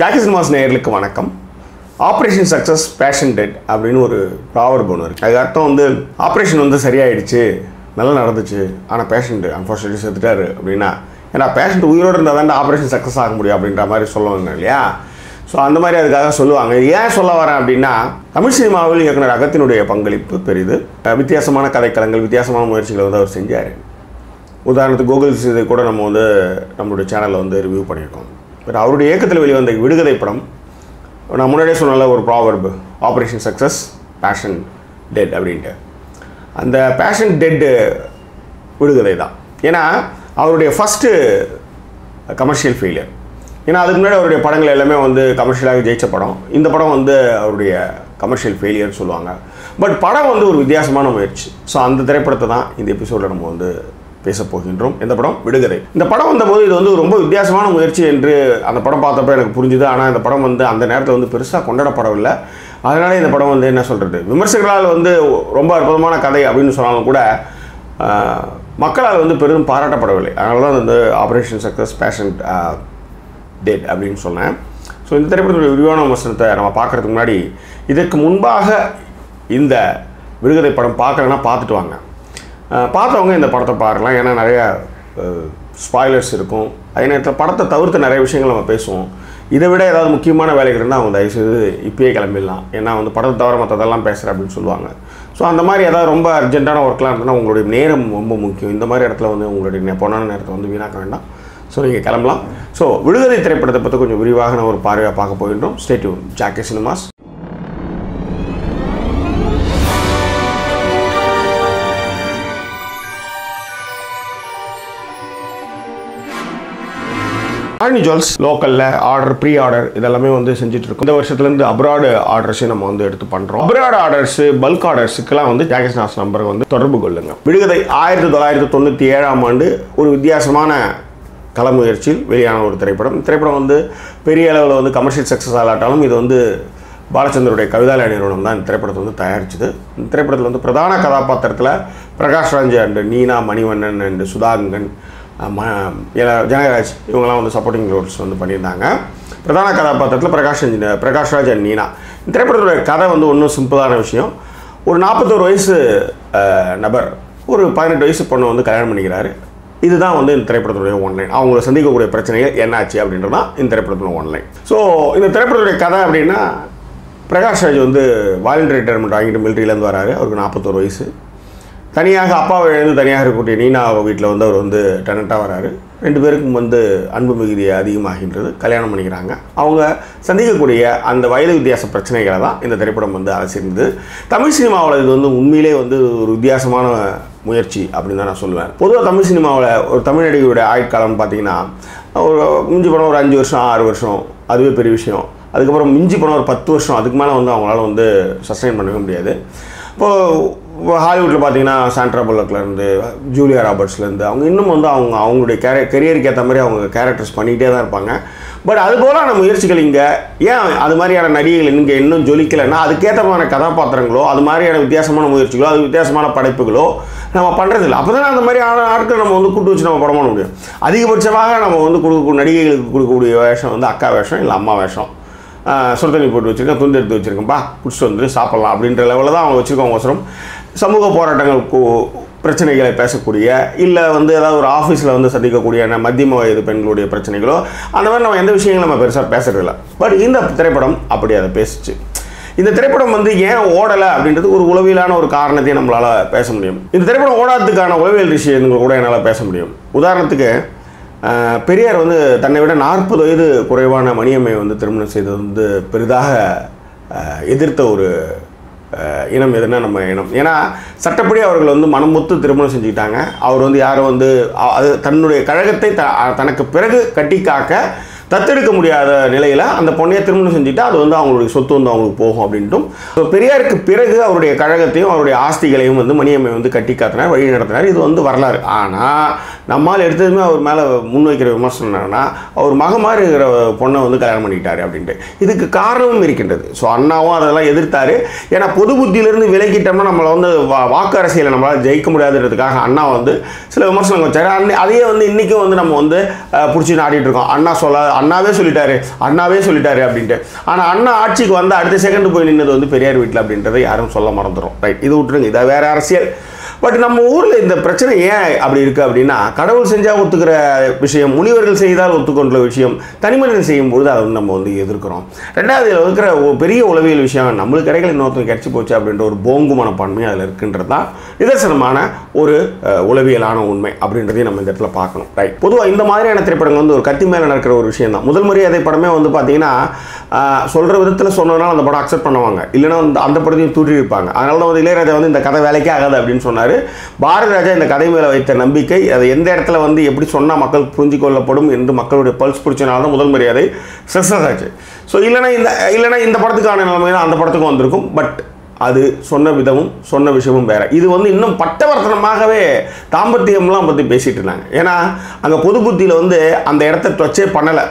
Jackie cinemas நேயர்களுக்கு வணக்கம். Operation success patient dead அப்படின்னு ஒரு ப்ராவர் ஒன்று இருக்குது அதுக்கு அர்த்தம் வந்து ஆப்ரேஷன் வந்து சரியாயிடுச்சு நல்லா நடந்துச்சு ஆனால் பேஷண்ட் அன்ஃபார்ச்சுனேட்லி செத்துட்டாரு அப்படின்னா ஏன்னா பேஷண்ட் உயிரோடு இருந்தால் தான் ஆப்ரேஷன் சக்ஸஸ் ஆக முடியும் அப்படின்ற மாதிரி சொல்லுவாங்க இல்லையா? ஸோ அந்த மாதிரி அதுக்காக சொல்லுவாங்க. ஏன் சொல்ல வரேன் அப்படின்னா தமிழ் சினிமாவில் இயக்குனர் அகத்தினுடைய பங்களிப்பு பெரிது. வித்தியாசமான கதைக்களங்கள் வித்தியாசமான முயற்சிகளை வந்து அவர் செஞ்சார். உதாரணத்துக்கு கூகுள்ஸ் இதை கூட நம்ம வந்து நம்மளுடைய சேனலில் வந்து ரிவ்யூ பண்ணியிருக்கோம். பட் அவருடைய இயக்கத்தில் வெளிவந்த விடுகதை படம் நான் முன்னாடியே சொன்னால ஒரு proverb operation success patient dead அப்படின்ட்டு. அந்த பேஷன் டெட்டு விடுகதை தான். ஏன்னா அவருடைய ஃபஸ்ட்டு கமர்ஷியல் ஃபெயிலியர் ஏன்னா அதுக்கு முன்னாடி அவருடைய படங்கள் எல்லாமே வந்து கமர்ஷியலாக ஜெயிச்ச படம். இந்த படம் வந்து அவருடைய கமர்ஷியல் ஃபெயிலியர்னு சொல்லுவாங்க. பட் படம் வந்து ஒரு வித்தியாசமான முயற்சி. ஸோ அந்த திரைப்படத்தை தான் இந்த எபிசோடில் நம்ம வந்து பேச போகின்றோம். இந்த படம் விடுகதை. இந்த படம் வந்தபோது இது வந்து ரொம்ப வித்தியாசமான முயற்சி என்று அந்த படம் பார்த்தப்ப எனக்கு புரிஞ்சுது. ஆனால் இந்த படம் வந்து அந்த நேரத்தில் வந்து பெருசாக கொண்டாடப்படவில்லை. அதனால இந்த படம் வந்து என்ன சொல்கிறது விமர்சகர்களால் வந்து ரொம்ப அற்புதமான கதை அப்படின்னு சொன்னாலும் கூட மக்களால் வந்து பெரிதும் பாராட்டப்படவில்லை. அதனால தான் வந்து ஆப்ரேஷன் சக்ஸஸ் பேஷன் டேட் அப்படின்னு சொன்னேன். ஸோ இந்த திரைப்படத்துடைய விரிவான விமர்சனத்தை நம்ம பார்க்குறதுக்கு முன்னாடி இதற்கு முன்பாக இந்த விடுகதை படம் பார்க்கலன்னா பார்த்துட்டு வாங்க. பார்த்தவங்க இந்த படத்தை பார்க்கலாம் ஏன்னா நிறையா ஸ்பாய்லர்ஸ் இருக்கும். அதே நேரத்தில் படத்தை தவிர்த்து நிறைய விஷயங்கள் நம்ம பேசுவோம். இதை விட ஏதாவது முக்கியமான வேலைகள் இருந்தால் அவங்க தயவுசெய்து இப்பயே கிளம்பிடலாம். ஏன்னா வந்து படத்தை தவிர மற்றதெல்லாம் பேசுகிறேன் அப்படின்னு சொல்லுவாங்க. ஸோ அந்த மாதிரி ஏதாவது ரொம்ப அர்ஜென்ட்டான ஒர்க்லாம் இருந்ததுன்னா உங்களுடைய நேரம் ரொம்ப முக்கியம். இந்த மாதிரி இடத்துல வந்து உங்களுடைய பொண்ணான நேரத்தை வந்து வீணாக்க வேண்டாம். ஸோ நீங்கள் கிளம்பலாம். ஸோ விடுதலை திரைப்படத்தை பற்றி கொஞ்சம் விரிவாக நான் ஒரு பார்வையாக பார்க்க போகின்றோம். ஸ்டேட்யூன் ஜாக்கே சினிமாஸ் ஆர்னி ஜுவல்ஸ் லோக்கலில் ஆர்டர் ப்ரீ ஆர்டர் இதெல்லாமே வந்து செஞ்சுட்டு இருக்கோம் இந்த வருஷத்துலேருந்து அப்ராடு ஆர்டர்ஸையும் நம்ம வந்து எடுத்து பண்ணுறோம் அப்ராட் ஆர்டர்ஸ் பல்க் ஆர்டர்ஸுக்கெல்லாம் வந்து ஜாகேஷ் நாஸ் நம்பர் வந்து தொடர்பு கொள்ளுங்க. விடுகதை ஆயிரத்தி தொள்ளாயிரத்தி தொண்ணூற்றி ஏழாம் ஆண்டு ஒரு வித்தியாசமான களமுயற்சியில் வெளியான ஒரு திரைப்படம். திரைப்படம் வந்து பெரிய அளவில் வந்து கமர்ஷியல் சக்ஸஸ் ஆகலாட்டாலும் இது வந்து பாலச்சந்தருடைய கவிதாலய நிறுவனம் தான் இந்த திரைப்படத்தை வந்து தயாரிச்சது. இந்த திரைப்படத்தில் வந்து பிரதான கதாபாத்திரத்தில் பிரகாஷ் ராஜ் அண்டு நீனா மணிவண்ணன் அண்டு சுதாங்கன் ஜனகராஜ் இவங்கெல்லாம் வந்து சப்போர்ட்டிங் ரோல்ஸ் வந்து பண்ணியிருந்தாங்க. பிரதான கதாபாத்திரத்தில் பிரகாஷ் பிரகாஷ்ராஜ் அண்ட் நீனா இந்த திரைப்படத்துடைய கதை வந்து ஒன்றும் சிம்பிளான விஷயம். ஒரு நாற்பத்தோரு வயசு நபர் ஒரு பதினெட்டு வயசு பொண்ணை வந்து கல்யாணம் பண்ணிக்கிறாரு. இதுதான் வந்து இந்த திரைப்படத்துடைய ஒன்லைன் அவங்கள சந்திக்கக்கூடிய பிரச்சனைகள் என்னாச்சு அப்படின்றது தான் இந்த திரைப்படத்துடைய ஒன்லைன் ஸோ இந்த திரைப்படத்துடைய கதை அப்படின்னா பிரகாஷ் ராஜ் வந்து வாலண்டரி ரிட்டையர்மெண்ட் வாங்கிட்டு மிலிட்ரியிலேருந்து வராரு. அவருக்கு நாற்பத்தோரு வயசு. தனியாக அப்பாவை இழந்து தனியாக இருக்கக்கூடிய நீனா வீட்டில் வந்து அவர் வந்து டெனண்ட்டாக வராரு. ரெண்டு பேருக்கும் வந்து அன்பு மிகுதி அதிகமாகின்றது. கல்யாணம் பண்ணிக்கிறாங்க. அவங்க சந்திக்கக்கூடிய அந்த வயது வித்தியாச பிரச்சனைகளை தான் இந்த திரைப்படம் வந்து அரசிருந்தது தமிழ் சினிமாவில் இது வந்து உண்மையிலே வந்து ஒரு வித்தியாசமான முயற்சி அப்படின்னு தான் நான் சொல்லுவேன். பொதுவாக தமிழ் சினிமாவில் ஒரு தமிழ் நடிகையுடைய ஆயுட்காலம்னு பார்த்தீங்கன்னா ஒரு மிஞ்சி போனால் ஒரு அஞ்சு வருஷம் ஆறு வருஷம் அதுவே பெரிய விஷயம். அதுக்கப்புறம் மிஞ்சி போனால் ஒரு பத்து வருஷம் அதுக்கு மேலே வந்து அவங்களால வந்து சஸ்டைன் பண்ணவே முடியாது. இப்போது ஹாலிவுட்டில் பார்த்தீங்கன்னா சாண்ட்ரா புல்லக்லேருந்து ஜூலியா ராபர்ட்ஸ்லேருந்து அவங்க இன்னும் வந்து அவங்க அவங்களுடைய கேர கெரியருக்கு ஏற்ற மாதிரி அவங்க கேரக்டர்ஸ் பண்ணிகிட்டே தான் இருப்பாங்க. பட் அது போலான முயற்சிகள் இங்கே ஏன் அது மாதிரியான நடிகைகள் இங்கே இன்னும் ஜொலிக்கலைன்னா அதுக்கேற்றமான கதாபாத்திரங்களோ அது மாதிரியான வித்தியாசமான முயற்சிகளோ அது வித்தியாசமான படைப்புகளோ நம்ம பண்ணுறதில்ல அப்போ தானே அந்த மாதிரி ஆன ஆட்கள் நம்ம வந்து கூட்டு வச்சு நம்ம படம் பண்ண முடியும். அதிகபட்சமாக நம்ம வந்து கொடுக்க நடிகைகளுக்கு கொடுக்கக்கூடிய வேஷம் வந்து அக்கா வேஷம் இல்லை அம்மா வேஷம். சுடு தண்ணி போட்டு வச்சுருக்கேன் துண்டு எடுத்து வச்சுருக்கேன்ப்பா குடிச்சிட்டு வந்து சாப்பிட்லாம் அப்படின்ற லெவலில் தான் அவங்க வச்சுருக்கோங்க அவசரம். சமூக போராட்டங்கள் கு- பிரச்சனைகளை பேசக்கூடிய இல்லை வந்து ஏதாவது ஒரு ஆஃபீஸில் வந்து சந்திக்கக்கூடிய மத்தியம வயது பெண்களுடைய பிரச்சனைகளோ அந்த மாதிரி நம்ம எந்த விஷயங்களும் நம்ம பெருசாக பேசுறதில்ல பட் இந்த திரைப்படம் அப்படி அதை பேசிச்சு. இந்த திரைப்படம் வந்து ஏன் ஓடலை அப்படின்றது ஒரு உளவியலான ஒரு காரணத்தையும் நம்மளால் பேச முடியும். இந்த திரைப்படம் ஓடாததுக்கான உளவியல் விஷயங்கள் கூட என்னால் பேச முடியும். உதாரணத்துக்கு பெரியார் வந்து தன்னை விட நாற்பது வயது குறைவான மணியம்மை வந்து திருமணம் செய்தது வந்து பெரிதாக எதிர்த்த ஒரு இனம் எதுனா நம்ம இனம். ஏன்னா சட்டப்படி அவர்கள் வந்து மனமுத்து திருமணம் செஞ்சுக்கிட்டாங்க. அவர் வந்து யாரும் வந்து அது தன்னுடைய கழகத்தை த தனக்கு பிறகு கட்டி காக்க தத்தெடுக்க முடியாத நிலையில் அந்த பொண்ணையை திருமணம் செஞ்சுட்டா அது வந்து அவங்களுடைய சொத்து வந்து அவங்களுக்கு போகும் அப்படின்ட்டும். ஸோ பெரியாருக்கு பிறகு அவருடைய கழகத்தையும் அவருடைய ஆஸ்திகளையும் வந்து மணியம்மை வந்து கட்டி காத்தினார் வழி நடத்தினார். இது வந்து வரலாறு. ஆனால் நம்மால் எடுத்ததுமே அவர் மேலே முன்வைக்கிற விமர்சனம் என்னன்னா அவர் மகமாரி இருக்கிற பொண்ணை வந்து கல்யாணம் பண்ணிக்கிட்டாரு அப்படின்ட்டு. இதுக்கு காரணமும் இருக்கின்றது. ஸோ அண்ணாவும் அதெல்லாம் எதிர்த்தார். ஏன்னா பொது புத்தியிலிருந்து விலகிட்டோம்னா நம்மளை வந்து வா- வாக்கு அரசியலை நம்மளால் ஜெயிக்க முடியாதுன்றதுக்காக அண்ணா வந்து சில விமர்சனங்கள் வச்சார். அன்னை- அதையே வந்து இன்றைக்கும் வந்து நம்ம வந்து பிடிச்சி நாடிட்டு இருக்கோம். அண்ணா சொல்ல அண்ணாவே சொல்லிட்டாரு அண்ணாவே சொல்லிட்டாரு அப்படின்ட்டு. ஆனால் அண்ணா ஆட்சிக்கு வந்து அடுத்த செகண்ட் போய் நின்னது வந்து பெரியார் வீட்டில் அப்படின்றத யாரும் சொல்ல மறந்துடும் ரைட் இது விட்டுருங்க. இதை வேற அரசியல். பட் நம்ம ஊரில் இந்த பிரச்சனை ஏன் அப்படி இருக்குது அப்படின்னா கடவுள் செஞ்சால் ஒத்துக்கிற விஷயம் முனிவர்கள் செய்தால் ஒத்துக்கொண்ட விஷயம் தனிமனிதன் செய்யும்பொழுது அதை வந்து நம்ம வந்து எதிர்க்கிறோம். ரெண்டாவது இதில் இருக்கிற ஒரு பெரிய உளவியல் விஷயம் நம்மளுக்கு கிடைக்கல இன்னொருத்தர் கிடச்சி போச்சு அப்படின்ற ஒரு போங்கு மனப்பான்மை அதில் இருக்குன்றது தான் நிதர்சனமான ஒரு உளவியலான உண்மை அப்படின்றதையும் நம்ம இந்த இடத்துல பார்க்கணும். ரைட் பொதுவாக இந்த மாதிரியான திரைப்படங்கள் வந்து ஒரு கத்தி மேலே நடக்கிற ஒரு விஷயம் தான். முதல் மரியாதை படமே வந்து பார்த்தீங்கன்னா சொல்கிற விதத்தில் சொன்னதுனால அந்த படம் அக்செப்ட் பண்ணுவாங்க. இல்லைன்னா வந்து அந்த படத்தையும் தூட்டி இருப்பாங்க அதனால தான் வந்து இளையராஜா வந்து இந்த கதை வேலைக்கே ஆகாது அப்படின்னு சொன்னார். பாரதி ராஜா இந்த கதை மேலே வைத்த நம்பிக்கை அதை எந்த இடத்துல வந்து எப்படி சொன்னால் மக்கள் புரிஞ்சு கொள்ளப்படும் என்று மக்களுடைய பல்ஸ் பிடிச்சனால தான் முதல் மரியாதை சக்ஸஸ் ஆச்சு ஸோ இல்லைன்னா இந்த இல்லைன்னா இந்த படத்துக்கான நிலைமை தான் அந்த படத்துக்கும் வந்திருக்கும். பட் அது சொன்ன விதமும் சொன்ன விஷயமும் வேறு. இது வந்து இன்னும் பட்டவர்த்தனமாகவே தாம்பத்தியம்லாம் பற்றி பேசிகிட்டு இருந்தாங்க. ஏன்னா அங்கே பொது புத்தியில் வந்து அந்த இடத்த டச்சே பண்ணலை.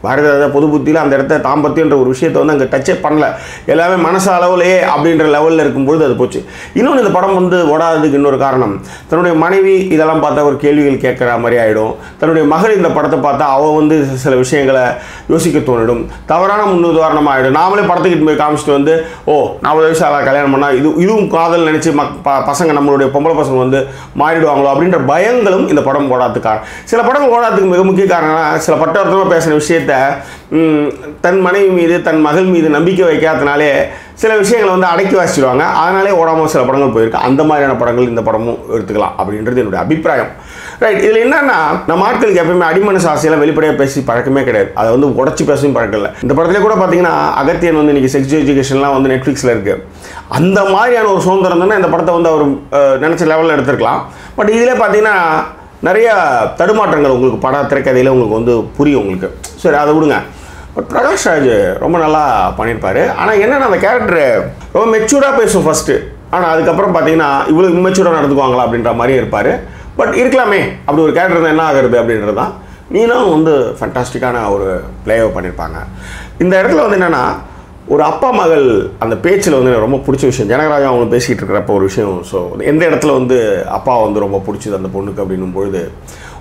பாரத பொது புத்தியில் அந்த இடத்த தாம்பத்தியன்ற ஒரு விஷயத்தை வந்து அங்கே டச்சே பண்ணல. எல்லாமே மனசு அளவுலையே அப்படின்ற லெவலில் இருக்கும்பொழுது அது போச்சு. இன்னொன்று இந்த படம் வந்து ஓடாததுக்கு இன்னொரு காரணம். தன்னுடைய மனைவி இதெல்லாம் பார்த்தா ஒரு கேள்விகள் கேட்குற மாதிரி ஆகிடும் தன்னுடைய மகள் இந்த படத்தை பார்த்தா அவள் வந்து சில விஷயங்களை யோசிக்க தோணிடும். தவறான முன்னுதாரணமாக ஆகிடும் நாமளே படத்துக்கு போய் காமிச்சிட்டு வந்து ஓ நாற்பது வயசு ஆளா கல்யாணம் பண்ணால் இது இதுவும் காதல் நினச்சி மக் ப- பசங்க நம்மளுடைய பொம்பளை பசங்க வந்து மாறிடுவாங்களோ? அப்படின்ற பயங்களும் இந்த படம் ஓடாததுக்கு காரணம் சில படங்கள் ஓடாததுக்கு மிக முக்கிய காரணம் சில பட்டவர்த்தமாக பேசின விஷயத்தை விஷயத்தை தன் மனைவி மீது தன் மகள் மீது நம்பிக்கை வைக்காதனாலே சில விஷயங்களை வந்து அடக்கி வாசிச்சிடுவாங்க அதனாலே ஓடாமல் சில படங்கள் போயிருக்கு. அந்த மாதிரியான படங்கள் இந்த படமும் எடுத்துக்கலாம் அப்படின்றது என்னுடைய அபிப்பிராயம். ரைட் இதில் என்னன்னா நம்ம ஆட்களுக்கு எப்பயுமே அடிமனு சாசியெல்லாம் வெளிப்படையாக பேசி பழக்கமே கிடையாது. அதை வந்து உடச்சி பேசவும் பழக்கம் இல்லை. இந்த படத்துல கூட பார்த்தீங்கன்னா அகத்தியன் வந்து இன்னைக்கு செக்ஸ் எஜுகேஷன்லாம் வந்து நெட்ஃப்ளிக்ஸில் இருக்கு. அந்த மாதிரியான ஒரு சுதந்திரம் தானே இந்த படத்தை வந்து அவர் நினச்ச லெவலில் எடுத்திருக்கலாம். பட் இதில் பார்த்தீங்கன்னா நிறைய தடுமாற்றங்கள் உங்களுக்கு பட திரைக்கதையில் உங்களுக்கு வந்து புரியும் உங்களுக்கு. சரி அதை விடுங்க. பட் பிரகாஷ் ராஜ் ரொம்ப நல்லா பண்ணியிருப்பாரு. ஆனால் என்னென்னா அந்த கேரக்டர் ரொம்ப மெச்சூர்டாக பேசும் ஃபஸ்ட்டு ஆனால் அதுக்கப்புறம் பார்த்தீங்கன்னா இவ்வளோ இம்மெச்சூராக நடந்துக்குவாங்களா அப்படின்ற மாதிரியே இருப்பார். பட் இருக்கலாமே. அப்படி ஒரு கேரக்டர் இருந்தால் என்ன ஆகிறது அப்படின்றது தான் நீனும் வந்து ஃபண்டாஸ்டிக்கான ஒரு பிளேவை பண்ணியிருப்பாங்க. இந்த இடத்துல வந்து என்னென்னா ஒரு அப்பா மகள் அந்த பேச்சில் வந்து எனக்கு ரொம்ப பிடிச்ச விஷயம். ஜனகராஜா அவங்க பேசிக்கிட்டு இருக்கிறப்ப ஒரு விஷயம். ஸோ எந்த இடத்துல வந்து அப்பா வந்து ரொம்ப பிடிச்சது அந்த பொண்ணுக்கு அப்படின்னும் பொழுது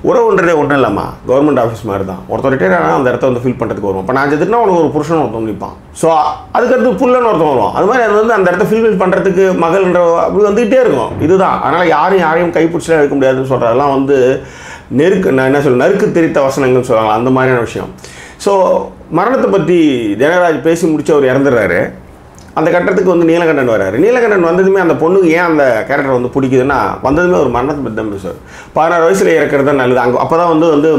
உறவுன்றதே ஒன்றும் இல்லாமா கவர்மெண்ட் ஆஃபீஸ் மாதிரி தான் ஒருத்தர் ரிட்டையர் ஆனால் அந்த இடத்த வந்து ஃபில் பண்ணுறதுக்கு வருவோம் இப்போ நான் செத்துட்டுனா உனக்கு ஒரு புருஷன் ஒருத்தன் நிற்பான் ஸோ அதுக்கடுத்து புல்லன்னு ஒருத்தன் வருவான். அது மாதிரி அது வந்து அந்த இடத்த ஃபில் பண்ணுறதுக்கு மகள்ன்ற அப்படி வந்துக்கிட்டே இருக்கும். இதுதான். அதனால் யாரும் யாரையும் கைப்பிடிச்சலாம் எடுக்க முடியாதுன்னு சொல்கிறதெல்லாம் வந்து நெருக்கு நான் என்ன சொல்ல நறுக்கு தெரித்த வசனங்கள்னு சொல்லுவாங்க அந்த மாதிரியான விஷயம். ஸோ மரணத்தை பற்றி ஜனகராஜ் பேசி முடிச்சு அவர் இறந்துடுறாரு. அந்த கட்டத்துக்கு வந்து நீலகண்டன் வராரு. நீலகண்டன் வந்ததுமே அந்த பொண்ணுக்கு ஏன் அந்த கேரக்டர் வந்து பிடிக்குதுன்னா வந்ததுமே ஒரு மரணத்தை பற்றி தான் பேசுவார். பதினாறு வயசில் இறக்கிறது தான் நல்லது. அங்கே அப்போ தான் வந்து வந்து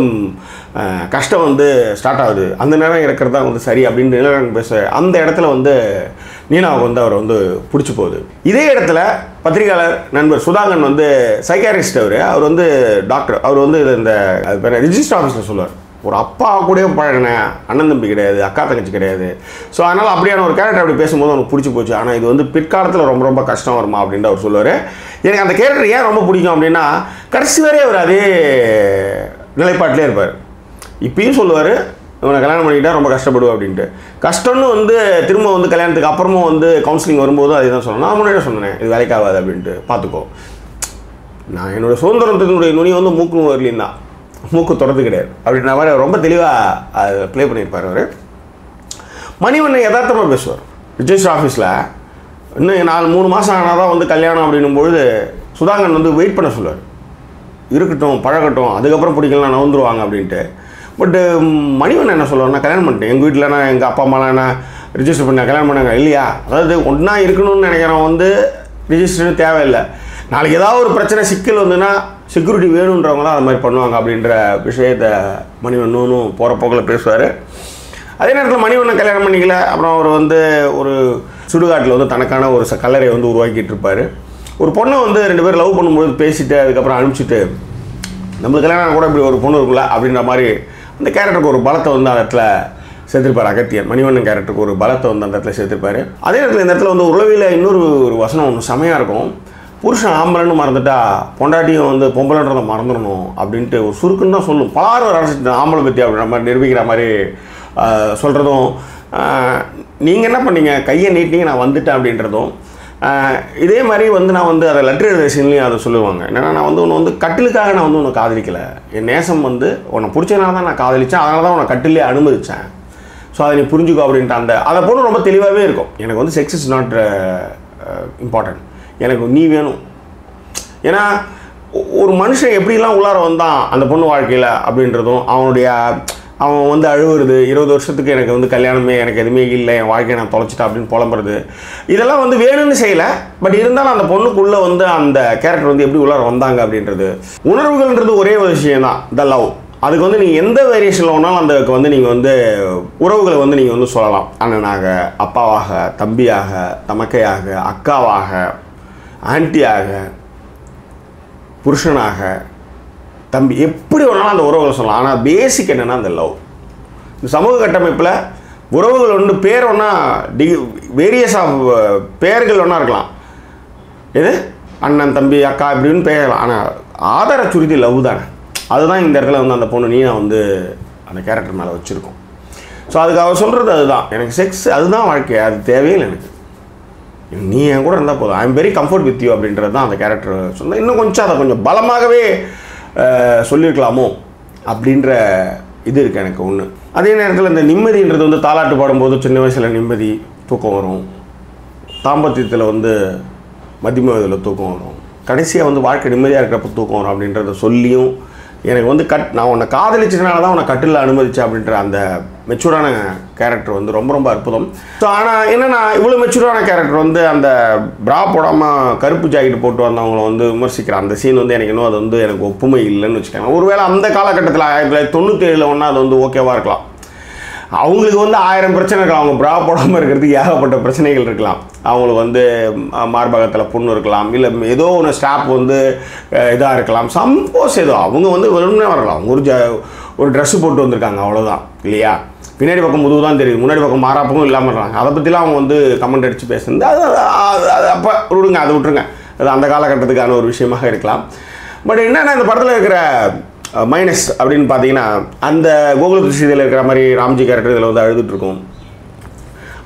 கஷ்டம் வந்து ஸ்டார்ட் ஆகுது. அந்த நேரம் இறக்கிறது தான் வந்து சரி அப்படின்னு நீலகண்டன் பேச அந்த இடத்துல வந்து நீனாவுக்கு வந்து அவர் வந்து பிடிச்சி போகுது. இதே இடத்துல பத்திரிகையாளர் நண்பர் சுதாகன் வந்து சைக்காரிஸ்ட் அவர். அவர் வந்து டாக்டர் அவர் வந்து இந்த அது பேர் ரிஜிஸ்டர் ஆஃபீஸில் சொல்லுவார். ஒரு அப்பா கூடயே பழகினேன். அண்ணன் தம்பி கிடையாது அக்கா தங்கச்சி கிடையாது. ஸோ அதனால் அப்படியான ஒரு கேரக்டர் அப்படி பேசும்போது அவனுக்கு பிடிச்சி போச்சு. ஆனால் இது வந்து பிற்காலத்தில் ரொம்ப ரொம்ப கஷ்டம் வருமா அப்படின்ட்டு அவர் சொல்லுவார். எனக்கு அந்த கேரக்டர் ஏன் ரொம்ப பிடிக்கும் அப்படின்னா கடைசி வரே அவர் அதே நிலைப்பாட்டிலே இருப்பார். இப்பயும் சொல்லுவார் இவனை கல்யாணம் பண்ணிக்கிட்டா ரொம்ப கஷ்டப்படுவோம் அப்படின்ட்டு. கஷ்டம்னு வந்து திரும்ப வந்து கல்யாணத்துக்கு அப்புறமும் வந்து கவுன்சிலிங் வரும்போது அதே தான் சொல்லணும். நான் முன்னாடியே சொன்னேன் இது வேலைக்காகாது அப்படின்ட்டு. பார்த்துக்கோ நான் என்னோடய சுதந்திரத்தினுடைய நுனி வந்து மூக்கு வரலின் தான். மூக்கு தொடர்ந்து கிடையாது. அப்படின்ற மாதிரி ரொம்ப தெளிவாக அதை ப்ளே பண்ணியிருப்பார் அவர். மணிவண்ணன் யதார்த்தமாக பேசுவார். ரிஜிஸ்டர் ஆஃபீஸில் இன்னும் நாலு மூணு மாதம் ஆனால் தான் வந்து கல்யாணம் அப்படின்னும் பொழுது சுதாகரன் வந்து வெயிட் பண்ண சொல்லுவார். இருக்கட்டும் பழகட்டும் அதுக்கப்புறம் பிடிக்கலாம் நவுந்துருவாங்க அப்படின்ட்டு. பட்டு மணிவன் என்ன சொல்லுவார்னா கல்யாணம் பண்ணிட்டேன். எங்கள் வீட்டில் நான் எங்கள் அப்பா அம்மாலாம் என்ன ரிஜிஸ்டர் பண்ண கல்யாணம் பண்ணாங்க இல்லையா? அதாவது ஒன்றா இருக்கணும்னு நினைக்கிறவன் வந்து ரிஜிஸ்டர் தேவையில்லை. நாளைக்கு ஏதாவது ஒரு பிரச்சனை சிக்கல் வந்துன்னா செக்யூரிட்டி வேணுன்றவங்களாம் அது மாதிரி பண்ணுவாங்க அப்படின்ற விஷயத்தை மணிவண்ணனும் போகிற போக்கில் பேசுவார். அதே நேரத்தில் மணிவண்ணன் கல்யாணம் பண்ணிக்கல. அப்புறம் அவர் வந்து ஒரு சுடுகாட்டில் வந்து தனக்கான ஒரு ச- கல்லறையை வந்து உருவாக்கிட்டு இருப்பார். ஒரு பொண்ணை வந்து ரெண்டு பேரும் லவ் பண்ணும்போது பேசிட்டு அதுக்கப்புறம் அனுப்பிச்சிட்டு நம்மளுக்கு கல்யாணம் கூட இப்படி ஒரு பொண்ணு இருக்குல்ல அப்படின்ற மாதிரி அந்த கேரக்டருக்கு ஒரு பலத்தை வந்து அந்த இடத்துல சேர்த்திருப்பார் அகத்தியன். மணிவண்ணன் கேரக்டருக்கு ஒரு பலத்தை வந்து அந்த இடத்துல சேர்த்திருப்பார் அதே நேரத்தில் இந்த இடத்துல வந்து உளவியில் இன்னொரு ஒரு வசனம் ஒன்று செமையாக இருக்கும். புருஷன் ஆம்பளைன்னு மறந்துட்டா பொண்டாட்டியும் வந்து பொம்பளைன்றதை மறந்துடணும் அப்படின்ட்டு ஒரு சுருக்குன்னு தான் சொல்லும். பலாறு அரசு ஆம்பளை பற்றி அப்படின்ற மாதிரி நிரூபிக்கிற மாதிரி சொல்கிறதும் நீங்கள் என்ன பண்ணீங்க? கையை நீட்டிங்க நான் வந்துட்டேன் அப்படின்றதும் இதே மாதிரி வந்து நான் வந்து அதை லெட்டர் எழுதுற அதை சொல்லுவாங்க. என்னென்னா நான் வந்து உன்னை வந்து கட்டிலுக்காக நான் வந்து உன்னை காதலிக்கலை. என் நேசம் வந்து உன்னை பிடிச்சதுனால தான் நான் காதலித்தேன் அதனால தான் உன்னை கட்டிலே அனுமதித்தேன் ஸோ அதை நீ புரிஞ்சுக்கோ அப்படின்ட்டு அந்த அதை பொண்ணு ரொம்ப தெளிவாகவே இருக்கும். எனக்கு வந்து செக்ஸ் இஸ் நாட் இம்பார்ட்டன்ட் எனக்கு நீ வேணும். ஏன்னா ஒரு மனுஷன் எப்படிலாம் உள்ளார வந்தான் அந்த பொண்ணு வாழ்க்கையில் அப்படின்றதும் அவனுடைய அவன் வந்து அழுவுறது இருபது வருஷத்துக்கு எனக்கு வந்து கல்யாணமே எனக்கு எதுவுமே இல்லை என் வாழ்க்கையை நான் தொலைச்சிட்டேன் அப்படின்னு புலம்புறது. இதெல்லாம் வந்து வேணும்னு செய்யலை. பட் இருந்தாலும் அந்த பொண்ணுக்குள்ளே வந்து அந்த கேரக்டர் வந்து எப்படி உள்ளார வந்தாங்க அப்படின்றது உணர்வுகள்ன்றது ஒரே ஒரு விஷயம் தான் த லவ் அதுக்கு வந்து நீங்கள் எந்த வேரியேஷனில் வேணாலும் அந்த வந்து நீங்கள் வந்து உறவுகளை வந்து நீங்கள் வந்து சொல்லலாம். அண்ணனாக அப்பாவாக தம்பியாக தமக்கையாக அக்காவாக. ஆன்ட்டியாக புருஷனாக தம்பி எப்படி வேணாலும் அந்த உறவுகளை சொல்லலாம். ஆனால் பேசிக் என்னென்னா அந்த லவ் இந்த சமூக கட்டமைப்பில் உறவுகள் ஒன்று பேர் ஒன்றா டி வேரியஸ் ஆஃப் பெயர்கள் ஒன்றா இருக்கலாம். எது? அண்ணன் தம்பி அக்கா இப்படின்னு பேசலாம் ஆனால் ஆதார சுருதி லவ் தானே. அதுதான் இந்த இடத்துல வந்து அந்த பொண்ணு நீனா வந்து அந்த கேரக்டர் மேலே வச்சுருக்கோம். ஸோ அதுக்கு அவர் சொல்கிறது அதுதான். எனக்கு செக்ஸ் அதுதான் வாழ்க்கை. அது தேவையில்லை எனக்கு. நீ என் கூட இருந்தால் போதும். I'm very comfort with you அப்படின்றது தான் அந்த கேரக்டர் சொன்னால் இன்னும் கொஞ்சம் அதை கொஞ்சம் பலமாகவே சொல்லியிருக்கலாமோ அப்படின்ற இது இருக்குது எனக்கு ஒன்று அதே நேரத்தில் இந்த நிம்மதின்றது வந்து தாலாட்டு பாடும்போது சின்ன வயசில் நிம்மதி தூக்கம் வரும். தாம்பத்தியத்தில் வந்து மத்தியம வயதில் தூக்கம் வரும். கடைசியாக வந்து வாழ்க்கை நிம்மதியாக இருக்கிறப்ப தூக்கம் வரும் அப்படின்றத சொல்லியும் எனக்கு வந்து கட் நான் உன்னை காதலிச்சதுனால தான் உன்னை கட்டில் அனுமதிச்சேன் அப்படின்ற அந்த மெச்சூரான கேரக்டர் வந்து ரொம்ப ரொம்ப அற்புதம். ஸோ ஆனால் என்னென்னா இவ்வளோ மெச்சூரான கேரக்டர் வந்து அந்த ப்ரா போடாமல் கருப்பு ஜாக்கெட் போட்டு வந்தவங்கள வந்து விமர்சிக்கிற அந்த சீன் வந்து எனக்கு இன்னும் அது வந்து எனக்கு ஒப்புமை இல்லைன்னு வச்சுக்கோங்க. ஒருவேளை அந்த காலகட்டத்தில் ஆயிரத்தி தொள்ளாயிரத்தி தொண்ணூற்றி ஏழில் ஒன்றா அது வந்து ஓகேவாக இருக்கலாம். அவங்களுக்கு வந்து ஆயிரம் பிரச்சனை இருக்கலாம். அவங்க ப்ரா போடாமல் இருக்கிறதுக்கு ஏகப்பட்ட பிரச்சனைகள் இருக்கலாம். அவங்களுக்கு வந்து மார்பகத்தில் புண்ணு இருக்கலாம். இல்லை ஏதோ ஒன்று ஸ்டாப் வந்து இதாக இருக்கலாம். சம்போஸ் ஏதோ அவங்க வந்து வெறுமனே வரலாம். அவங்க ஒரு ஜ ஒரு ட்ரெஸ்ஸு போட்டு வந்திருக்காங்க அவ்வளோதான் இல்லையா? பின்னாடி பக்கம் முதுகு தான் தெரியுது. முன்னாடி பக்கம் மாறாப்பும் இல்லாமல் இருக்காங்க. அதை பற்றிலாம் அவங்க வந்து கமெண்ட் அடித்து பேசுறது அது அது- அப்போ விடுங்க அதை விட்டுருங்க. அது அந்த காலகட்டத்துக்கான ஒரு விஷயமாக இருக்கலாம். பட் என்னென்னா இந்த படத்தில் இருக்கிற மைனஸ் அப்படின்னு பார்த்தீங்கன்னா அந்த கோகுல இதில் இருக்கிற மாதிரி ராம்ஜி கேரக்டர் இதில் வந்து அழுதுகிட்ருக்கும்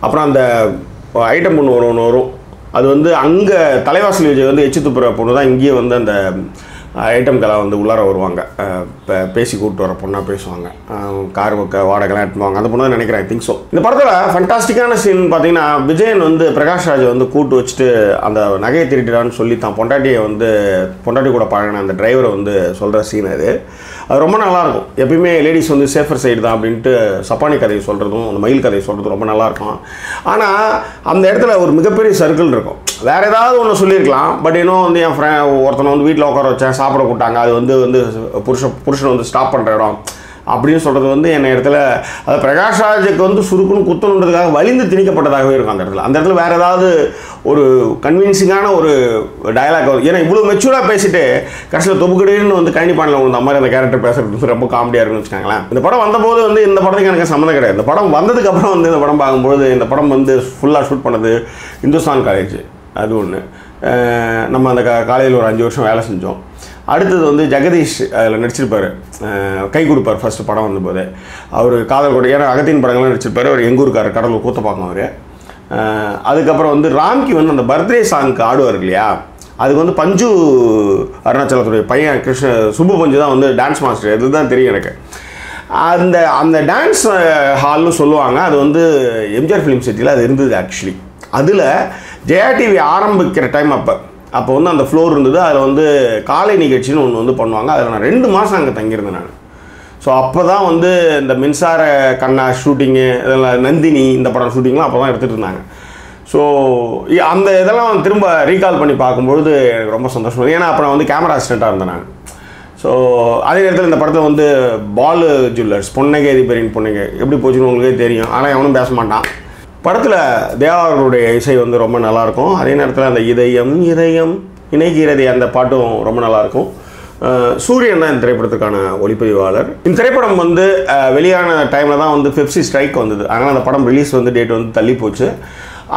அப்புறம் அந்த ஐட்டம் பொண்ணு ஒரு ஒன்று வரும். அது வந்து அங்கே தலைவாசல் விஜய் வந்து எச்சு துப்புற பொண்ணு தான் இங்கேயே வந்து அந்த ஐட்டம்கெல்லாம் வந்து உள்ளார வருவாங்க. இப்போ பேசி கூப்பிட்டு வர பொண்ணாக பேசுவாங்க. கார் பக்க வாடகைலாம் எடுத்துவாங்க அந்த பொண்ணு தான் நினைக்கிறேன் திங்க் ஸோ இந்த படத்தில் ஃபண்டாஸ்டிக்கான சீன் பார்த்தீங்கன்னா விஜயன் வந்து பிரகாஷ் ராஜை வந்து கூட்டு வச்சுட்டு அந்த நகையை திருட்டிடான்னு சொல்லி தான் பொண்டாட்டியை வந்து பொண்டாட்டி கூட பழகின அந்த டிரைவரை வந்து சொல்கிற சீன் அது. அது ரொம்ப நல்லாயிருக்கும். எப்பயுமே லேடிஸ் வந்து சேஃபர் சைடு தான் அப்படின்ட்டு சப்பானி கதையை சொல்கிறதும் அந்த மயில் கதையை சொல்கிறதும் ரொம்ப நல்லாயிருக்கும். ஆனால் அந்த இடத்துல ஒரு மிகப்பெரிய சர்க்கிள் இருக்கும். வேறு ஏதாவது ஒன்று சொல்லியிருக்கலாம். பட் இன்னும் வந்து என் ஃப்ரெண்ட் ஒருத்தனை வந்து வீட்டில் உட்கார வச்சேன் சாப்பிட கூட்டாங்க. அது வந்து வந்து புருஷன் புருஷன் வந்து ஸ்டாப் பண்ணுற இடம். அப்படின்னு சொல்கிறது வந்து என்ன இடத்துல அது பிரகாஷ் ராஜுக்கு வந்து சுருக்குன்னு குத்தணுன்றதுக்காக வலிந்து திணிக்கப்பட்டதாகவே இருக்கும் அந்த இடத்துல. அந்த இடத்துல வேறு ஏதாவது ஒரு கன்வின்சிங்கான ஒரு டயலாக் வரும். ஏன்னா இவ்வளோ மெச்சூராக பேசிட்டு கடைசியில் தொப்புக்கடின்னு வந்து கழனி பாடல அந்த மாதிரி அந்த கேரக்டர் பேசுறது ரொம்ப காமெடியாக இருக்குன்னு வச்சுக்காங்களேன். இந்த படம் வந்தபோது வந்து இந்த படத்துக்கு எனக்கு சம்மந்தம் கிடையாது. இந்த படம் வந்ததுக்கு அப்புறம் வந்து இந்த படம் பார்க்கும்போது இந்த படம் வந்து ஃபுல்லாக ஷூட் பண்ணது இந்துஸ்தான் காலேஜ் அது ஒன்று நம்ம அந்த காலேஜில் ஒரு அஞ்சு வருஷம் வேலை செஞ்சோம். அடுத்தது வந்து ஜெகதீஷ் அதில் நடிச்சிருப்பார். கை கொடுப்பார் ஃபஸ்ட்டு படம் வந்தபோது. அவர் காதல் கூட ஏன்னா அகத்தின் படங்கள்லாம் நடிச்சிருப்பார். அவர் எங்கூருக்கார் கடலூர் கூத்தப்பாக்கம் அவர். அதுக்கப்புறம் வந்து ராம்கி வந்து அந்த பர்த்டே சாங்க்கு ஆடுவார் இல்லையா? அதுக்கு வந்து பஞ்சு அருணாச்சலத்துடைய பையன் கிருஷ்ண சுப்பு பஞ்சு தான் வந்து டான்ஸ் மாஸ்டர் இதுதான் தெரியும் எனக்கு. அந்த அந்த டான்ஸ் ஹால்னு சொல்லுவாங்க. அது வந்து எம்ஜிஆர் ஃபிலிம் சிட்டியில் அது இருந்தது ஆக்சுவலி அதில் ஜெயா டிவி ஆரம்பிக்கிற டைம் அப்போ. அப்போ வந்து அந்த ஃப்ளோர் இருந்தது. அதில் வந்து காலை நிகழ்ச்சின்னு ஒன்று வந்து பண்ணுவாங்க. அதில் நான் ரெண்டு மாதம் அங்கே தங்கியிருந்தேன் நான். ஸோ அப்போ தான் வந்து இந்த மின்சார கண்ணா ஷூட்டிங்கு இதெல்லாம் நந்தினி இந்த படம் ஷூட்டிங்லாம் அப்போ தான் எடுத்துகிட்டு இருந்தாங்க. ஸோ அந்த இதெல்லாம் திரும்ப ரீகால் பண்ணி பார்க்கும்பொழுது எனக்கு ரொம்ப சந்தோஷம் ஏன்னா அப்போ நான் வந்து கேமரா அசிஸ்டண்ட்டாக இருந்தேன் நான். ஸோ அதே நேரத்தில் இந்த படத்தில் வந்து பாலு ஜுவல்லர்ஸ் பொன்னகேதி பெரின் பொன்னகை. எப்படி போச்சுன்னு உங்களுக்கே தெரியும். ஆனால் எவனும் பேச மாட்டான். படத்தில் தேவா அவர்களுடைய இசை வந்து ரொம்ப நல்லாயிருக்கும். அதே நேரத்தில் அந்த இதயம் இதயம் இணைகிறதே அந்த பாட்டும் ரொம்ப நல்லாயிருக்கும். சூரியன் தான் இந்த திரைப்படத்துக்கான ஒளிப்பதிவாளர். இந்த திரைப்படம் வந்து வெளியான டைமில் தான் வந்து பெப்சி ஸ்ட்ரைக் வந்தது. அதனால் அந்த படம் ரிலீஸ் வந்து டேட் வந்து தள்ளி போச்சு.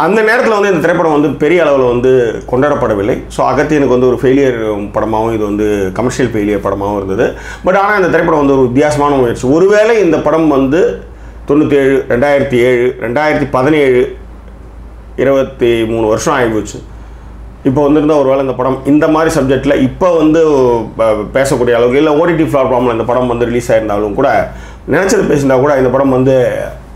அந்த நேரத்தில் வந்து இந்த திரைப்படம் வந்து பெரிய அளவில் வந்து கொண்டாடப்படவில்லை. ஸோ அகத்தியனுக்கு வந்து ஒரு ஃபெயிலியர் படமாகவும் இது வந்து கமர்ஷியல் ஃபெயிலியர் படமாகவும் இருந்தது. பட் ஆனால் இந்த திரைப்படம் வந்து ஒரு வித்தியாசமான முயற்சி. ஒருவேளை இந்த படம் வந்து தொண்ணூற்றேழு ரெண்டாயிரத்தி ஏழு ரெண்டாயிரத்தி பதினேழு இருபத்தி மூணு வருஷம் ஆகிப்போச்சு இப்போ வந்துருந்தா ஒரு வேளை இந்த படம் இந்த மாதிரி சப்ஜெக்டில் இப்போ வந்து ப- பேசக்கூடிய அளவுக்கு இல்லை ஓடிடி பிளாட்ஃபார்மில் இந்த படம் வந்து ரிலீஸ் ஆகிருந்தாலும் கூட நினச்சது பேசியிருந்தா கூட இந்த படம் வந்து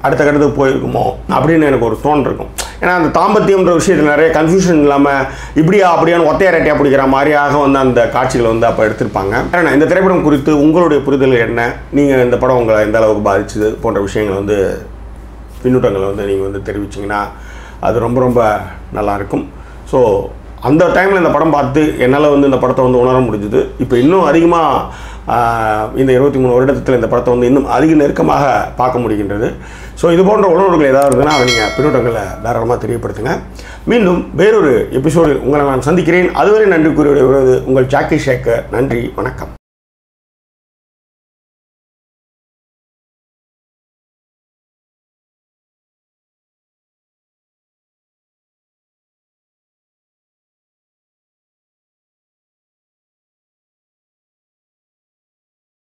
அடுத்த கட்டத்துக்கு போயிருக்குமோ அப்படின்னு எனக்கு ஒரு தோன் இருக்கும். ஏன்னா அந்த தாம்பத்தியம்ன்ற விஷயத்தில் நிறைய கன்ஃபியூஷன் இல்லாமல் இப்படியா அப்படியான்னு ஒத்தையரட்டையாக பிடிக்கிற மாதிரியாக வந்து அந்த காட்சிகளை வந்து அப்போ எடுத்திருப்பாங்க. ஏன்னா இந்த திரைப்படம் குறித்து உங்களுடைய புரிதல் என்ன? நீங்கள் இந்த படம் உங்களை எந்த அளவுக்கு பாதிச்சது போன்ற விஷயங்களை வந்து பின்னூட்டங்களை வந்து நீங்கள் வந்து தெரிவிச்சிங்கன்னா அது ரொம்ப ரொம்ப நல்லாயிருக்கும் ஸோ அந்த டைமில் இந்த படம் பார்த்து என்னால் வந்து இந்த படத்தை வந்து உணர முடிஞ்சுது. இப்போ இன்னும் அதிகமாக இந்த இருபத்தி மூணு வருடத்தில் இந்த படத்தை வந்து இன்னும் அதிக நெருக்கமாக பார்க்க முடிகின்றது. ஸோ இது போன்ற உணர்வுகள் ஏதாவது இருந்ததுன்னா அதை நீங்கள் பின்னூட்டங்களை தாராளமாக தெரியப்படுத்துங்க. மீண்டும் வேறொரு எபிசோடில் உங்களை நான் சந்திக்கிறேன். அதுவரை நன்றி கூறியுடைய உங்கள் ஜாக்கி ஷேக்கர் நன்றி வணக்கம்.